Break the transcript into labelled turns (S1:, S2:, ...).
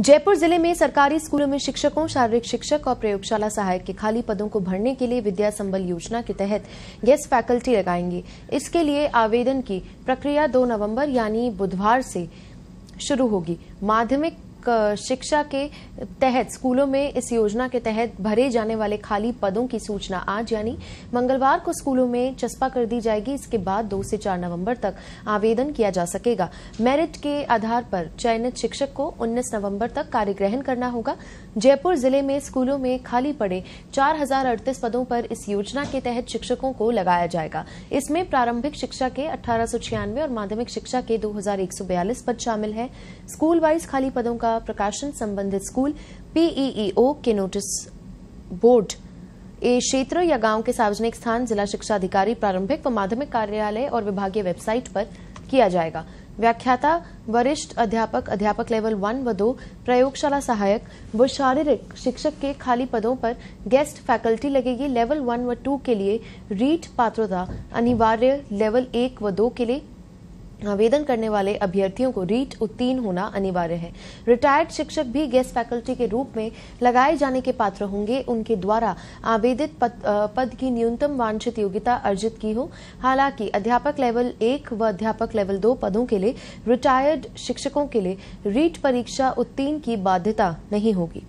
S1: जयपुर ज़िले में सरकारी स्कूलों में शिक्षकों, शारीरिक शिक्षक और प्रयोगशाला सहायक के खाली पदों को भरने के लिए विद्या संबल योजना के तहत गेस्ट फैकल्टी लगाएँगे। इसके लिए आवेदन की प्रक्रिया 2 नवंबर यानी बुधवार से शुरू होगी। माध्यमिक शिक्षा के तहत, स्कूलों में इस योजना के तहत भरे जाने वाले खाली पदों की सूचना आज, यानी मंगलवार को स्कूलों में चस्पा कर दी जाएगी। इसके बाद दो से चार नवंबर तक आवेदन किया जा सकेगा। मेरिट के आधार पर चयनित शिक्षक को 19 नवंबर तक कार्य ग्रहण करना होगा। जयपुर ज़िले में स्कूलों में खाली पड़े चार हज़ार अड़तीस पदों पर इस योजना के तहत शिक्षकों को लगाया जाएगा। इसमें प्रारंभिक शिक्षा के अठारह और माध्यमिक शिक्षा के दो हज़ार एक सौ बयालीस पद शामिल है। स्कूल वाइज खाली पदों का प्रकाशन संबंधित स्कूल पीईईओ के नोटिस बोर्ड ए क्षेत्र या गाँव के सार्वजनिक स्थान, जिला शिक्षा अधिकारी, प्रारंभिक व माध्यमिक कार्यालय और विभागीय वेबसाइट पर किया जाएगा। व्याख्याता, वरिष्ठ अध्यापक अध्यापक लेवल वन व दो, प्रयोगशाला सहायक, व शारीरिक शिक्षक के खाली पदों पर गेस्ट फैकल्टी लगेगी लेवल वन व टू के लिए रीट पात्रता, अनिवार्य लेवल एक व दो के लिए आवेदन करने वाले अभ्यर्थियों को रीट उत्तीर्ण होना अनिवार्य है। रिटायर्ड शिक्षक भी गेस्ट फैकल्टी के रूप में लगाए जाने के पात्र होंगे। उनके द्वारा आवेदित पद, पद की न्यूनतम वांछित योग्यता अर्जित की हो। हालाँकि अध्यापक लेवल एक व अध्यापक लेवल दो पदों के लिए रिटायर्ड शिक्षकों के लिए रीट परीक्षा उत्तीर्ण की बाध्यता नहीं होगी।